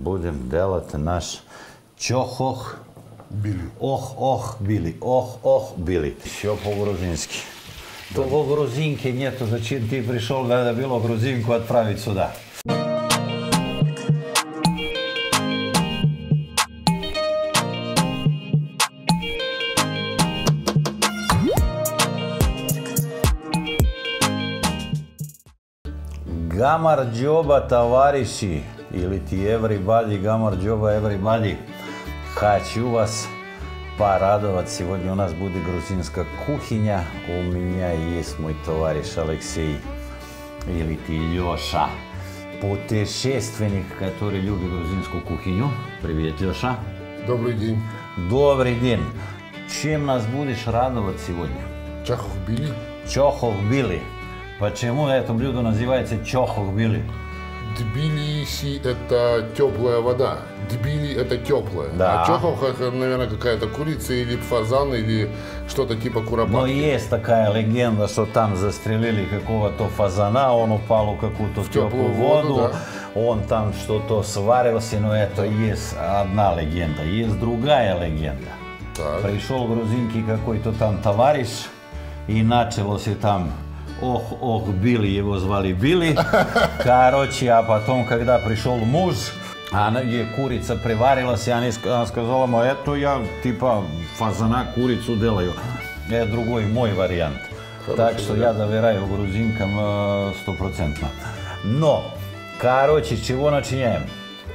Будем делать наш чохох. Били. Ох, ох, били. Ох, ох, били. Все по-грузински. Того грузинки нету, зачем ты пришел, надо было грузинку отправить сюда. Гамарджоба, товарищи, или ти everybody, гамарджоба, everybody. Хочу вас порадовать. Сегодня у нас будет грузинская кухня. У меня есть мой товарищ Алексей, или ты Леша, путешественник, который любит грузинскую кухню. Привет, Леша. Добрый день. Добрый день. Чем нас будешь радовать сегодня? Чахов били. Чохов били. Почему это блюдо называется чохов били? Тбилиси – это теплая вода. Тбили – это теплая. Да. А чохов, это, наверное, какая-то курица или фазан, или что-то типа Но куропатки. есть такая легенда, что там застрелили какого-то фазана, он упал в какую-то теплую, теплую воду, воду, он там что-то сварился, но это есть одна легенда. Есть другая легенда. Так. Пришел грузинки какой-то там товарищ, и началось и там Ох, ох, Билли, его звали Билли. Короче, а потом, когда пришел муж, она приварилась, и она ск- она сказала, ему, это я типа фазана курицу делаю. Это другой мой вариант. так что я доверяю грузинкам э, стопроцентно. Но, короче, чего начинаем?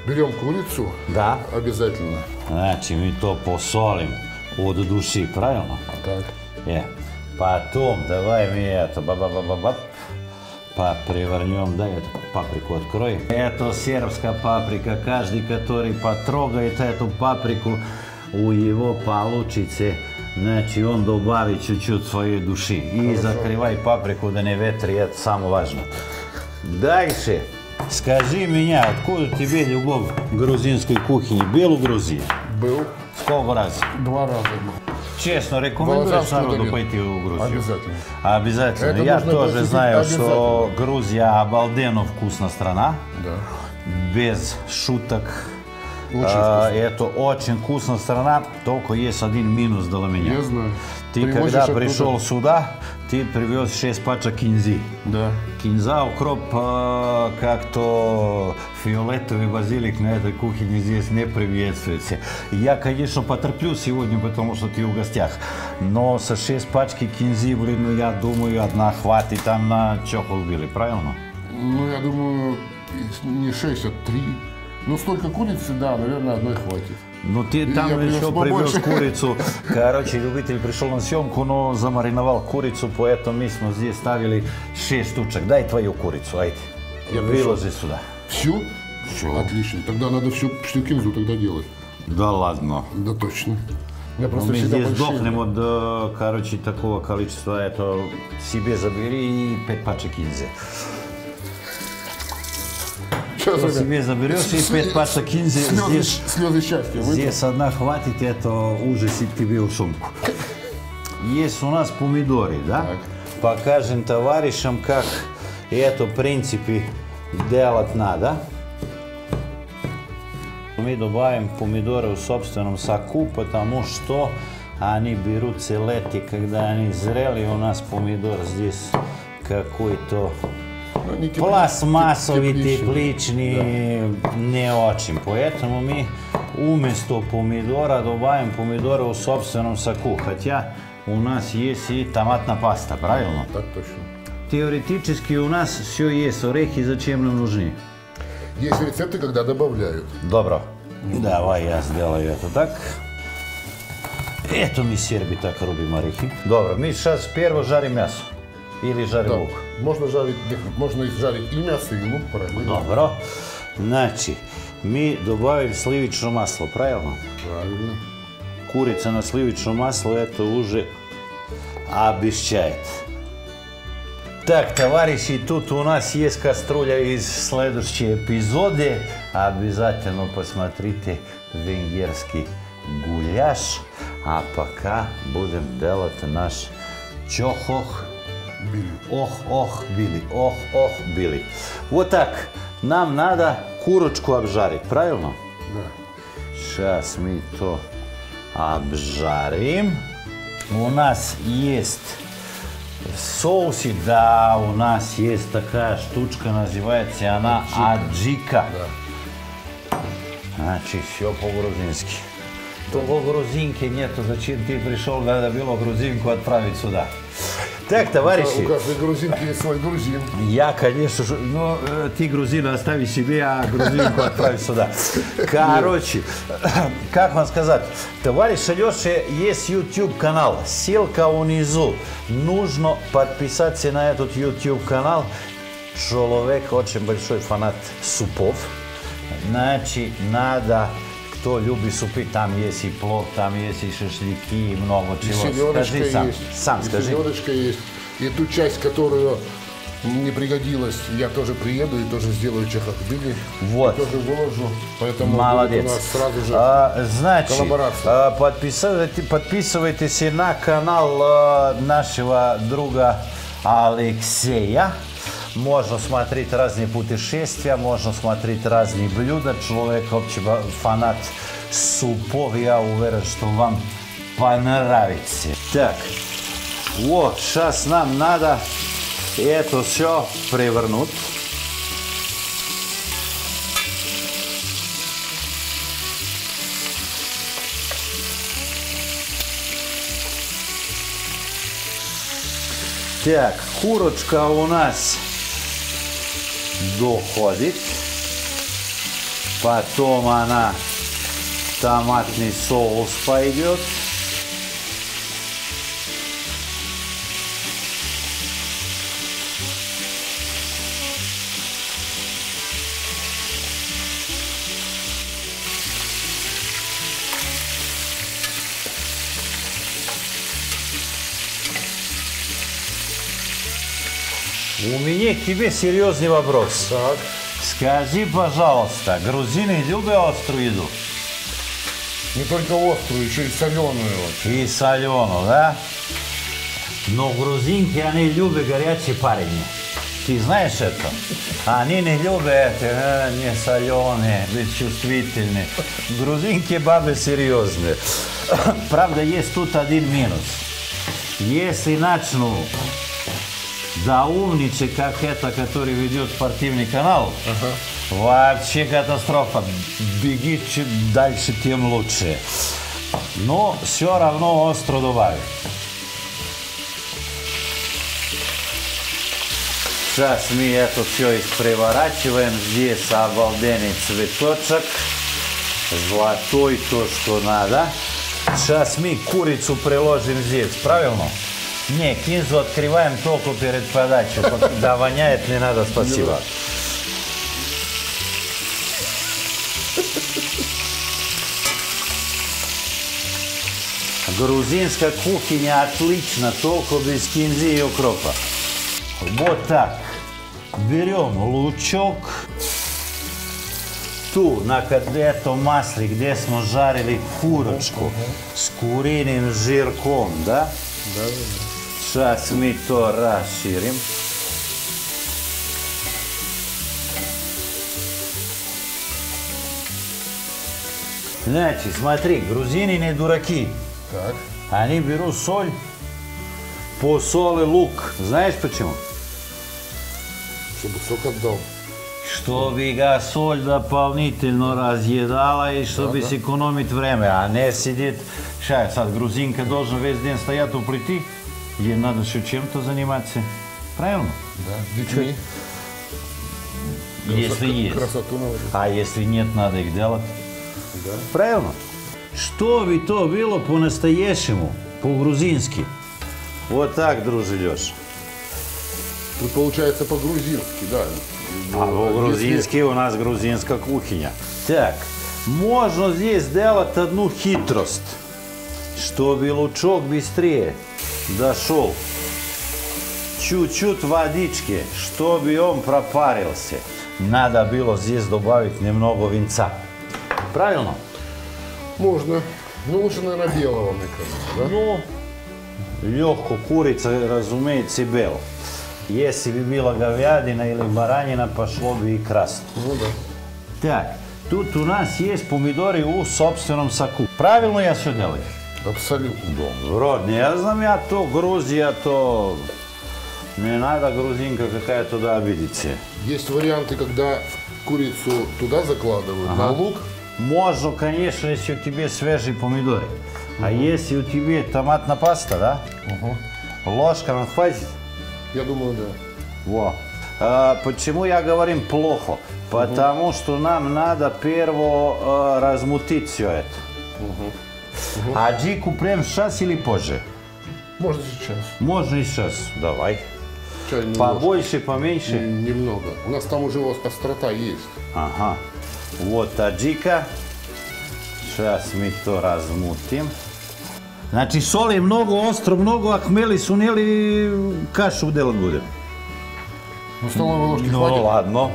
Берем курицу. Да. Обязательно. Значит, мы то посолим от души, правильно? Так. Е. Потом давай мы это ба ба ба ба ба привернем, да, эту паприку открой. Это сербская паприка. Каждый, который потрогает эту паприку, у его получится, значит, он добавит чуть-чуть своей души. И закрывай паприку, да не ветри, это самое важное. Дальше. Скажи меня, откуда тебе любовь к грузинской кухне? Был в Грузии? Был. Сколько раз? Два раза был. Честно, Волосанскую народу пойти в Грузию? Обязательно. Обязательно. Это Я тоже знаю, что. Грузия обалденно вкусная страна, Да. без шуток. Очень А, это очень вкусная страна, только есть один минус для меня. Я знаю. Ты Привозишь когда оттуда- пришел сюда, ты привез 6 пачек кинзи. Да. Кинза, укроп, э, как-то фиолетовый базилик на этой кухне здесь не приветствуется. Я, конечно, потерплю сегодня, потому что ты в гостях. Но со 6 пачки кинзи, блин, ну я думаю, одна хватит там на чохол били, правильно? Ну, я думаю, не шесть, а три. Ну, столько курицы, да, наверное, одной хватит. Ну ты Я там привез еще привез курицу. Короче, любитель пришел на съемку, но замариновал курицу, поэтому мы jsme здесь ставили 6 штучек. Дай твою курицу, айди. Я Выложи сюда. Всю? Всё. Отлично. Тогда надо всю, всю кинзу тогда делать. Да ладно. Да, точно. Я Ну, просто мы здесь большие. сдохнем от, э, короче, такого количества. Это себе забери и 5 пачек кинзи. Сейчас, ребят, себе заберешь и 5 пачек кинзи. слезы, Здесь, слезы счастья. вытру. здесь одна хватит, это ужасит тебе в сумку. Есть у нас помидоры, да? Так. Покажем товарищам, как это, в принципе, делать надо. Мы добавим помидоры в собственном соку, потому что они берутся лети, когда они зрели. У нас помидор здесь какой-то Не тепли- пластмасовый, тепличный. тепличный, не очень. Поэтому мы вместо помидора добавим помидоры в собственном соку. Хотя у нас есть и томатная паста, правильно? Так точно. Теоретически у нас все есть. Орехи зачем нам нужны? Есть рецепты, когда добавляют. Добро. Давай я сделаю это так. Это мы серби так рубим орехи. Добро, мы сейчас первое жарим мясо. Или жарим Да. лук. Можно жарить, можно жарить и мясо, и лук параллельно. Добро. Значит, мы добавили сливочное масло, правильно? Правильно. Курица на сливочное масло это уже обещает. Так, товарищи, тут у нас есть кастрюля из следующей эпизоде. Обязательно посмотрите венгерский гуляш. А пока будем делать наш чохох. Били. Ох, ох, били, ох, ох, били. Вот так. Нам надо курочку обжарить, правильно? Да. Сейчас мы то обжарим. У нас есть соусы, да, у нас есть такая штучка, называется она аджика. Значит, все по-грузински. Того грузинки нету, зачем ты пришел, надо было грузинку отправить сюда. Так, У товарищи, каждой грузинки есть свой грузин. я, конечно же, ну, э, ты грузина остави себе, а грузинку отправь сюда. Короче, как вам сказать, товарищ Алеша, есть YouTube канал, ссылка внизу. Нужно подписаться на этот YouTube канал. Человек очень большой фанат супов. Значит, надо, кто любит супы, там есть и плов, там есть и и много И чего. селедочка Скажи сам, есть. сам и скажи. селедочка есть. И ту часть, которую не пригодилась, я тоже приеду и тоже сделаю чехотбили. Вот. Тоже выложу. Поэтому Молодец. у нас сразу же А, значит, коллаборация. а, подписывайте- подписывайтесь на канал а, нашего друга Алексея. Можно смотреть разные путешествия, можно смотреть разные блюда. Человек вообще фанат супов. Я уверен, что вам понравится. Так, вот, сейчас нам надо это все перевернуть. Так, курочка у нас доходит. Потом она томатный соус пойдет. У меня к тебе серьезный вопрос. Так. Скажи, пожалуйста, грузины любят острую еду? Не только острую, еще и соленую. И соленую, да? Но грузинки, они любят горячие парени. Ты знаешь это? Они не любят э, не соленые, бесчувствительные. Грузинки бабы серьезные. Правда, есть тут один минус. Если начну да умничать, как это, который ведет спортивный канал, вообще катастрофа. Беги чем дальше, тем лучше. Но все равно остро добавить. Сейчас мы это все преворачиваем. Здесь обалденный цветочек. Золотой то, что надо. Сейчас мы курицу приложим здесь, правильно? Не, кинзу открываем только перед подачей. Да, воняет, не надо, спасибо. Грузинская кухня отлично, только без кинзы и укропа. Вот так. Берем лучок. Ту, на этом масле, где мы жарили курочку с куриным жирком, да? Да, да, Сейчас мы то расширим. Значит, смотри, грузины не дураки. Так. Они берут соль, посол и лук. Знаешь почему? Чтобы сок отдал. Чтобы ga соль дополнительно разъедала и чтобы сэкономить время, а не сидит. Сейчас, sad грузинка должен весь день стоять у плиты, ей надо еще чем-то заниматься. Правильно? Да. Детьми. Если есть. Красоту. А если нет, надо их делать. Да. Правильно? Что бы то было по-настоящему, по-грузински? Вот так, дружи Леша. Тут получается по-грузински, да. А по-грузински у нас грузинская кухня. Так, можно здесь сделать одну хитрость, чтобы лучок быстрее дошел. Чуть-чуть водички, чтобы он пропарился. Надо было здесь добавить немного винца. Правильно? Можно. Ну, лучше, наверное, белого, мне кажется, да? Ну, легко курица, разумеется, бел. Если бы была говядина или баранина, пошло бы и красно. Ну, да. Так, тут у нас есть помидори у собственном соку. Правильно я все делаю? Абсолютно. Dobro, ne znam ja to Gruzija, to не надо грузинка какая туда обидится. Есть варианты, когда курицу туда закладывают, на лук. Можно, конечно, если у тебя свежие помидоры. А если у тебя томатная паста, да? Ложка нам хватит? Я думаю, да. Во. А, почему я говорим плохо? Потому что нам надо перво а, размутить все это. Uh -huh. A džik uprem šas ili pože? Možda i šas. Pa pa Možda i šas, давай. Чай, немножко. Побольше, поменьше? Немного. У нас там уже острота есть. Ага. Вот таджика. Сейчас мы то размутим. Значит, sol je mnogo, ostro mnogo, a сунели, su nijeli kašu u delan godinu. No, хватит. je No, hladje. ladno.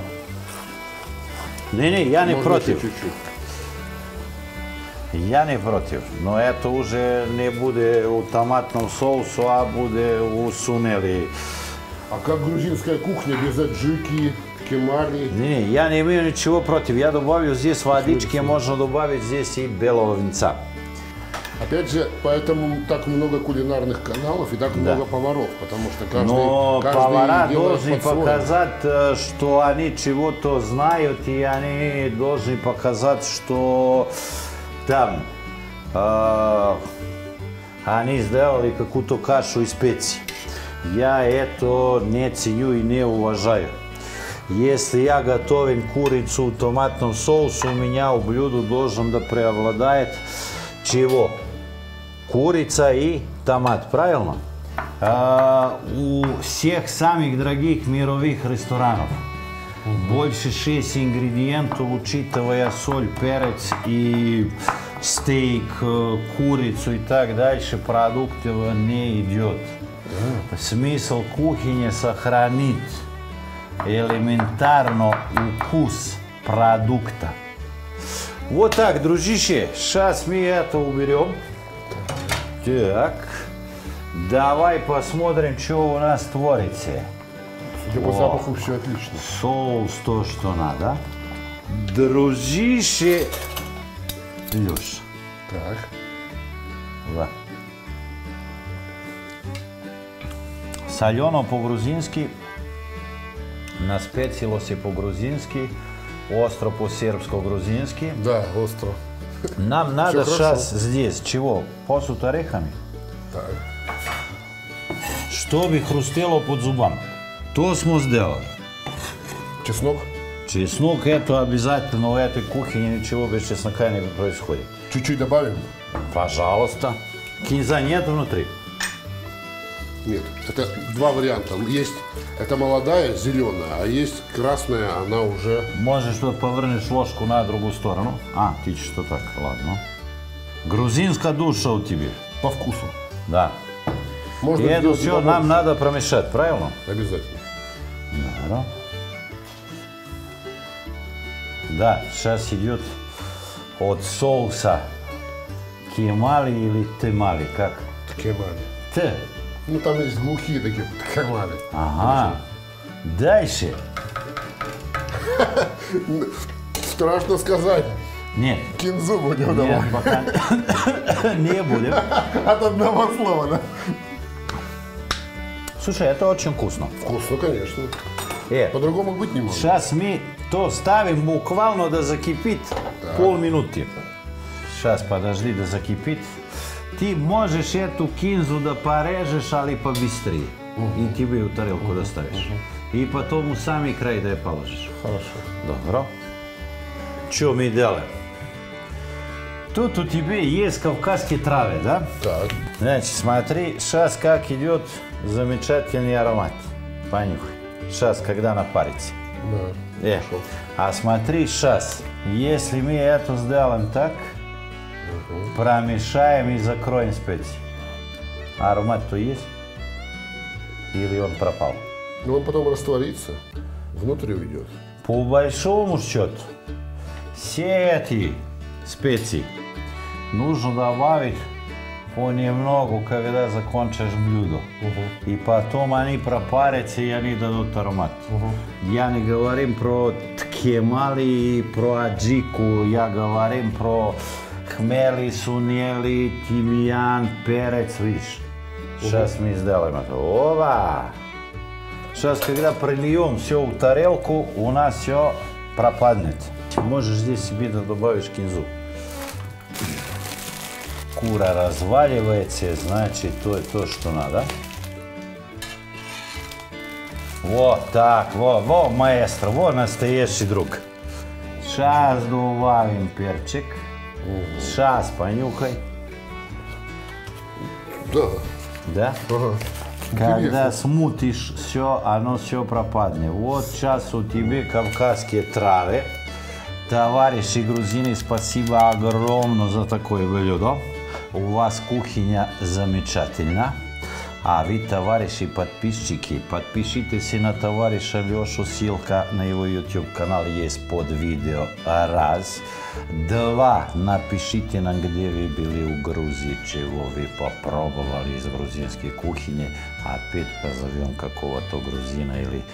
Ne, ne, против. Чуть -чуть. Ja ne protiv. No eto, уже ne bude u tomatnom sousu, a bude u suneli. А как грузинская кухня без аджики, кемали? Не, не, я не имею ничего против. Я добавлю здесь водички, можно добавить здесь и белого винца. Опять же, поэтому так много кулинарных каналов и так много поваров, потому что каждый, Но каждый повара должны показать, э, что они чего-то знают, и они должны показать, что там э, они сделали какую-то кашу из специй. Я это не ценю и не уважаю. Если я готовим курицу в томатном соусе, у меня у блюда должен да преобладает чего? Курица и томат, правильно? А, у всех самых дорогих мировых ресторанов больше 6 ингредиентов, учитывая соль, перец и стейк, э, курицу и так дальше, продуктов не идет. Смысл кухни сохранить элементарно вкус продукта. Вот так, дружище, сейчас мы это уберем. Так, давай посмотрим, что у нас творится. Судя по запаху, все отлично. Соус то, что надо. Дружище, Леш, Так. да. Солено по-грузински, наспецило се по-грузински, остро по-сербско-грузински. Да, остро. Нам надо сейчас здесь чего? Посуд орехами. Так. Чтобы хрустело под зубами. То мы сделали. Чеснок. Чеснок это обязательно в этой кухне ничего без чеснока не происходит. Чуть-чуть добавим? Пожалуйста. Кинза нет внутри. Нет. Это два варианта. Есть, это молодая, зеленая, а есть красная, она уже... Можешь тут повернешь ложку на другую сторону. А, ты что так, ладно. Грузинская душа у тебя. по вкусу. Да. Можно И это все нам надо промешать, правильно? Обязательно. Да. Да, сейчас идет от соуса кемали или темали, как? Кемали. Т. Ну, там есть глухие такие кемали. Ага. Дальше. Страшно сказать. Нет. Кинзу будем Нет, давать. пока не будем. От одного слова, да? Слушай, это очень вкусно. Вкусно, конечно. Э, По-другому быть не может. сейчас мы то ставим буквально да закипит полминуты. Сейчас подожди да закипит. Ты можешь эту кинзу да порежешь, али побыстрее. И тебе в тарелку доставишь. И потом у самый край да положишь. Хорошо. Dobro. Что мы делаем? Тут у тебя есть кавказские травы, да? Так. Значит, смотри, сейчас как идет замечательный аромат. Понюхай. Сейчас, когда напарится. Да. Э, а смотри сейчас, если мы это сделаем так, промешаем и закроем специи. Аромат-то есть? Или он пропал? Но он потом растворится, внутрь уйдет. По большому счету, все эти специи нужно добавить on je mnogo, kada zakončaš bljudo. Uh -huh. I pa to mani praparece, ja ni dadu taromat. Uh mhm. -huh. Ja ne govorim pro tkemali, pro adžiku, ja govorim pro hmeli, sunjeli, timijan, perec, viš. Mhm. Šta mi izdelajmo to? Ova! Сейчас, когда прольем все в тарелку, у нас все пропаднет. Можешь здесь себе добавишь кинзу. Кура разваливается, значит, то, то, что надо. Вот так, вот, вот, маэстро, вот настоящий друг. Сейчас добавим перчик. Сейчас понюхай. Да. Да? Ага. Когда смутишь все, оно все пропаднет. Вот сейчас у тебя кавказские травы. Товарищи грузины, спасибо огромное за такое блюдо. У вас кухня замечательна. А вы, товарищи подписчики, подпишитесь на товарища Лешу Силка на его YouTube канал есть под видео. Раз. Два. Напишите нам, где вы были в Грузии, чего вы попробовали из грузинской кухни. Опять позовем какого-то грузина или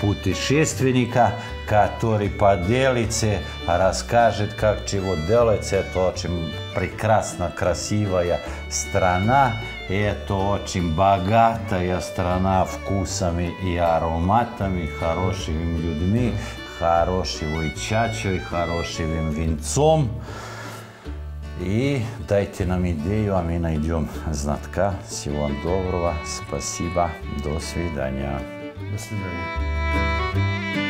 путешественника, который поделится, расскажет, как чего делается. Это очень прекрасно красивая страна. Это очень богатая страна вкусами и ароматами, хорошими людьми, хорошей чачей, хорошим винцом. И дайте нам идею, а мы найдем знатка. Всего доброго, спасибо, до свидания. listening.